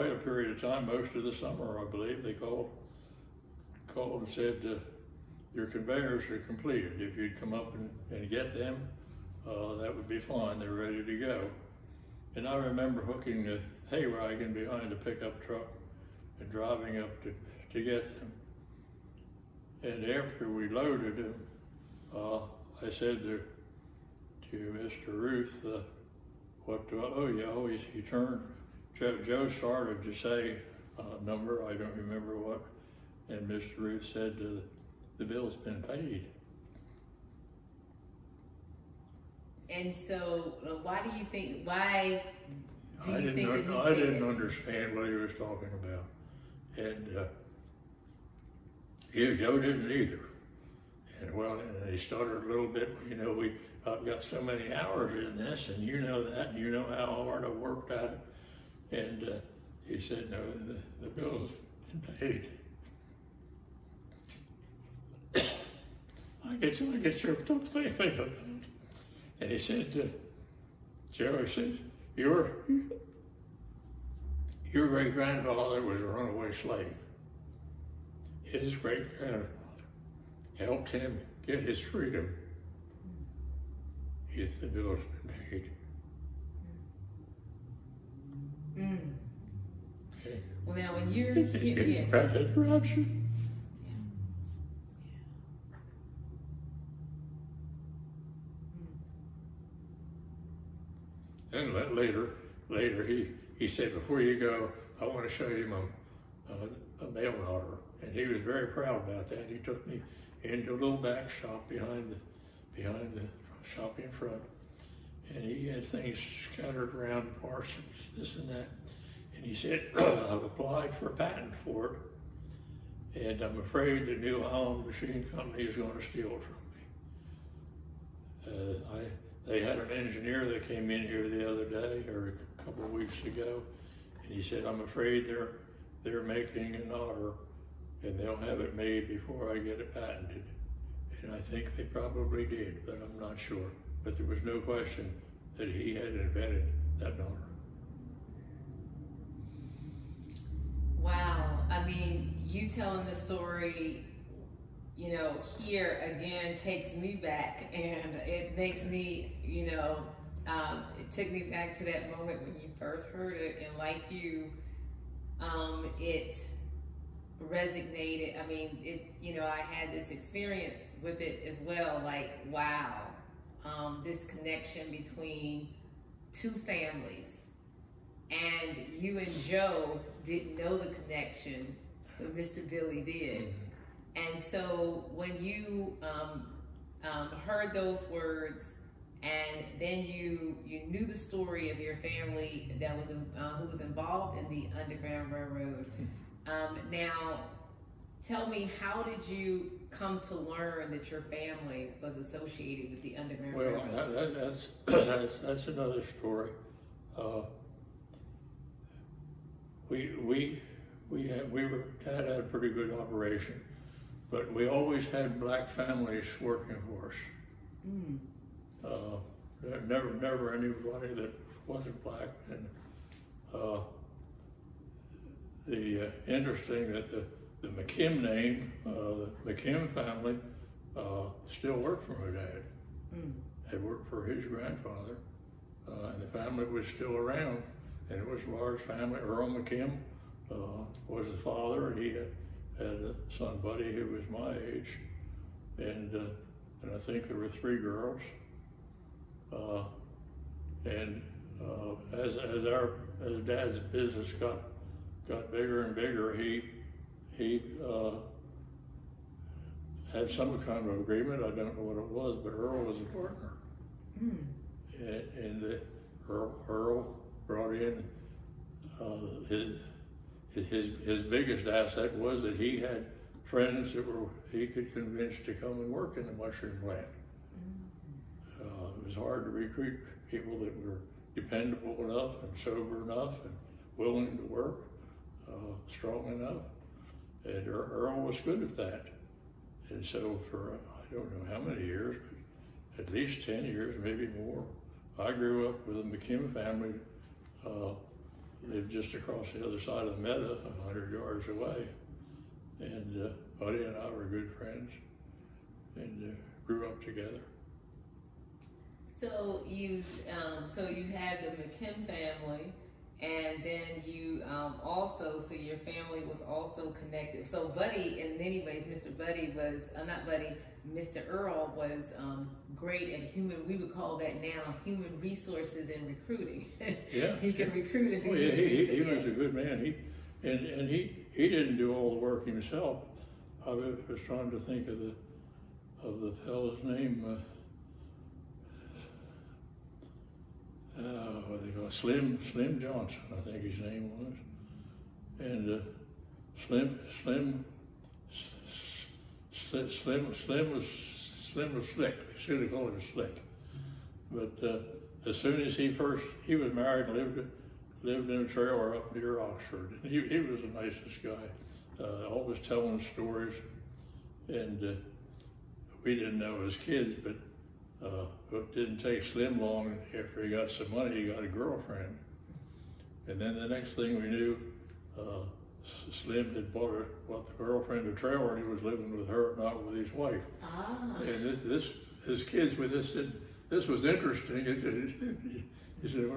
quite a period of time, most of the summer, I believe, they called, called and said, uh, your conveyors are completed. If you'd come up and, and get them, uh, that would be fine. They're ready to go. And I remember hooking the hay wagon behind a pickup truck and driving up to, to get them. And after we loaded them, uh, I said to, to Mr. Ruth, uh, what do I owe you? Oh, he, he turned, Joe, Joe started to say a number, I don't remember what, and Mr. Ruth said, uh, the bill's been paid. And so, uh, why do you think? Why do I you didn't, think that he I said didn't it? understand what he was talking about. And, uh, yeah, Joe didn't either. And well, and he stuttered a little bit, you know, we, I've got so many hours in this and you know that, and you know how hard I worked at it. And, uh, he said, no, the, the bill's been paid. I get, I get choked up thinking about it. And he said, uh, Joe, he said, your, your great grandfather was a runaway slave. His great grandfather helped him get his freedom. If the bill's been paid. Mm. Okay. Well, now when you're here, yes. That grabs you. And later, later he, he said, before you go, I want to show you my uh, a mail order. And he was very proud about that. He took me into a little back shop behind the behind the shop in front, and he had things scattered around, parcels, this and that. And he said, I've applied for a patent for it, and I'm afraid the New Holland Machine Company is going to steal it from me. Uh, I, they had an engineer that came in here the other day, or a couple of weeks ago, and he said, I'm afraid they're, they're making an order, and they'll have it made before I get it patented. And I think they probably did, but I'm not sure. But there was no question that he had invented that daughter. Wow. I mean, you telling the story, you know, here again takes me back and it makes me, you know, um, it took me back to that moment when you first heard it and like you, um, it resonated. I mean, it, you know, I had this experience with it as well. Like, wow, um, this connection between two families and you and Joe didn't know the connection, but Mr. Billy did. And so when you um, um, heard those words, and then you you knew the story of your family that was uh, who was involved in the Underground Railroad. Um, now, tell me, how did you come to learn that your family was associated with the Underground Well, Railroad? that, that, that's, that's, that's another story. Uh, we, we, we had, we were, Dad had a pretty good operation, but we always had black families working for us. Mm. Uh, never, never anybody that wasn't black. And uh, the uh, interesting that the, the McKim name, uh, the McKim family, uh, still work for my dad. Mm. Had worked for his grandfather, uh, and the family was still around. And it was a large family. Earl McKim uh, was the father, he had, had a son, Buddy, who was my age, and uh, and I think there were three girls. Uh, and uh, as as our as Dad's business got got bigger and bigger, he he uh, had some kind of agreement. I don't know what it was, but Earl was a partner, Mm. and, and uh, Earl, Earl brought in uh, his, his his biggest asset was that he had friends that were he could convince to come and work in the mushroom plant. Uh, it was hard to recruit people that were dependable enough and sober enough and willing to work, uh, strong enough. And Ear- Earl was good at that. And so for, I don't know how many years, but at least 10 years, maybe more, I grew up with the McKim family uh, lived just across the other side of the meadow, a hundred yards away. And uh, Buddy and I were good friends and uh, grew up together. So you, um, so you have the McKim family, and then you um, also, so your family was also connected. So Buddy, in many ways, Mr. Buddy was, uh, not Buddy, Mr. Earl was um, great at human. We would call that now human resources and recruiting. Yeah. he could recruit and do Oh, yeah, he, he, he was a good man. He and and he he didn't do all the work himself. I was, was trying to think of the of the fellow's name. Uh, uh, what they call? Slim Slim Johnson, I think his name was, and uh, Slim Slim Slim Slim was Slim was slick. They should have called him slick, but. Uh, as soon as he first he was married and lived lived in a trailer up near Oxford. And he, he was the nicest guy, uh, always telling stories. And uh, we didn't know as kids, but uh, it didn't take Slim long. After he got some money, he got a girlfriend. And then the next thing we knew, uh, Slim had bought a, what the girlfriend a trailer, and he was living with her, not with his wife. Ah. And this, this, his kids with this this was interesting. He said,